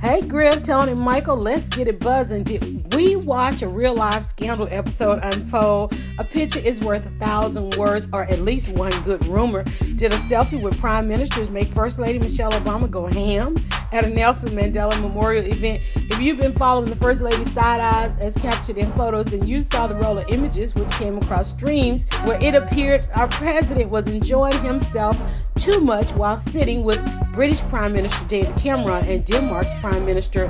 Hey, Griff, Toni, Michael, let's get it buzzing. Did we watch a real life scandal episode unfold? A picture is worth a thousand words, or at least one good rumor. Did a selfie with prime ministers make First Lady Michelle Obama go ham at a Nelson Mandela Memorial event? If you've been following the First Lady's side eyes as captured in photos, then you saw the roll of images which came across streams where it appeared our president was enjoying himself too much while sitting with British Prime Minister David Cameron and Denmark's Prime Minister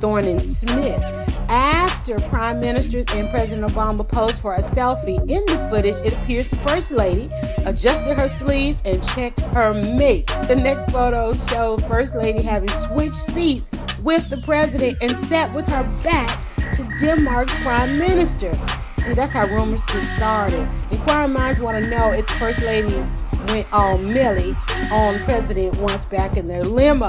Thorning Schmidt. After Prime Ministers and President Obama posed for a selfie in the footage, it appears the First Lady adjusted her sleeves and checked her mate. The next photo show First Lady having switched seats with the President and sat with her back to Denmark's Prime Minister. See, that's how rumors get started. Inquiring minds want to know if First Lady went all Millie on President once back in their limo.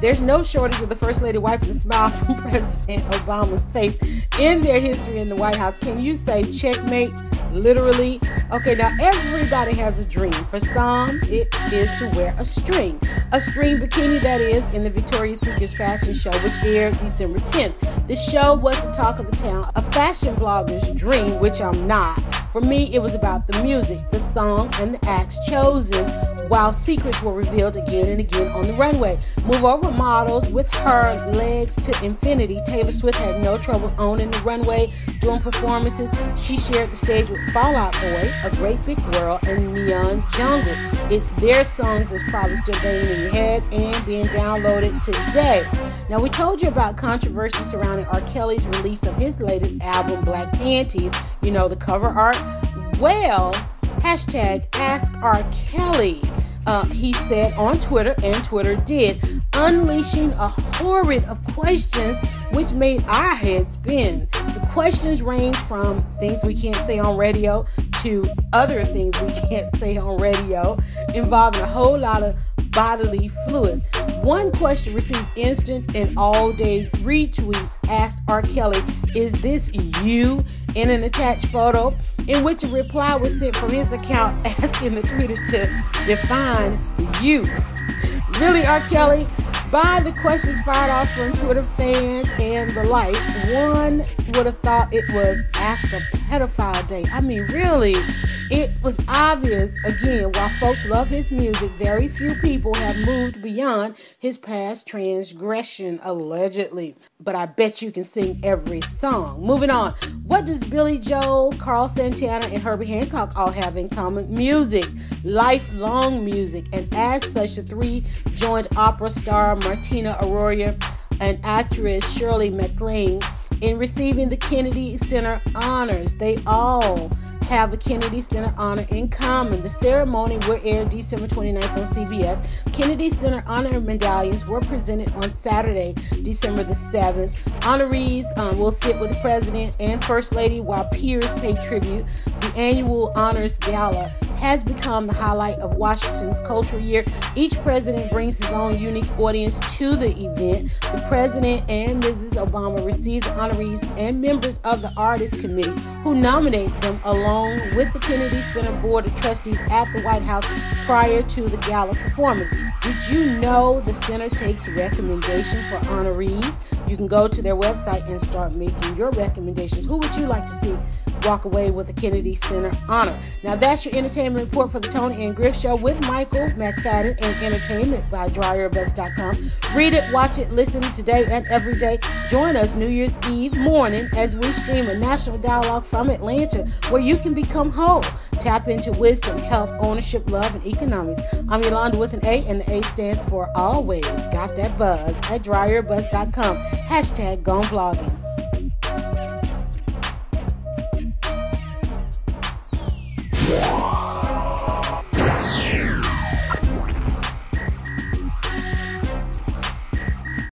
There's no shortage of the First Lady wiping the smile from President Obama's face in their history in the White House. Can you say checkmate? Literally. Okay, now everybody has a dream. For some, it is to wear a string. A string bikini, that is, in the Victoria's Secret fashion show, which aired December 10th. The show was the talk of the town, a fashion blogger's dream, which I'm not. For me, it was about the music, the song, and the acts chosen while secrets were revealed again and again on the runway. Move over models with her legs to infinity. Taylor Swift had no trouble owning the runway doing performances. She shared the stage with Fall Out Boy, A Great Big World, and Neon Jungle. It's their songs that's probably still banging in your head and being downloaded today. Now, we told you about controversy surrounding R. Kelly's release of his latest album, Black Panties. You know, the cover art. Well, hashtag Ask R. Kelly. Uh, he said on Twitter, and Twitter did, unleashing a horrid of questions which made our heads spin. The questions range from things we can't say on radio to other things we can't say on radio, involving a whole lot of bodily fluids. One question received instant and all day retweets asked R. Kelly, Is this you? in an attached photo, in which a reply was sent from his account asking the tweeters to define you. Really, R. Kelly? By the questions fired off from Twitter fans and the like, one would have thought it was Ask a Pedophile Day. I mean, really? It was obvious, again, while folks love his music, very few people have moved beyond his past transgression, allegedly. But I bet you can sing every song. Moving on. What does Billy Joel, Carl Santana, and Herbie Hancock all have in common? Music, lifelong music. And as such, the three joined opera star Martina Arroyo and actress Shirley MacLaine in receiving the Kennedy Center honors. They all have the Kennedy Center Honor in common. The ceremony will air December 29th on CBS. Kennedy Center Honor medallions were presented on Saturday, December the 7th. Honorees um, will sit with the President and First Lady while peers pay tribute. The annual Honors Gala has become the highlight of Washington's cultural year. Each president brings his own unique audience to the event. The president and Mrs. Obama receive the honorees and members of the Artist Committee who nominate them along with the Kennedy Center Board of Trustees at the White House prior to the gala performance. Did you know the center takes recommendations for honorees? You can go to their website and start making your recommendations. Who would you like to see walk away with a Kennedy Center honor? Now, that's your entertainment report for the Toni and Griff Show with Michael McFadden and Entertainment by DryerBuzz.com. Read it, watch it, listen today and every day. Join us New Year's Eve morning as we stream a national dialogue from Atlanta where you can become whole. Tap into wisdom, health, ownership, love, and economics. I'm Yolanda with an A, and the A stands for always. Got that buzz at DryerBuzz.com. Hashtag gone Vlogging. Yeah.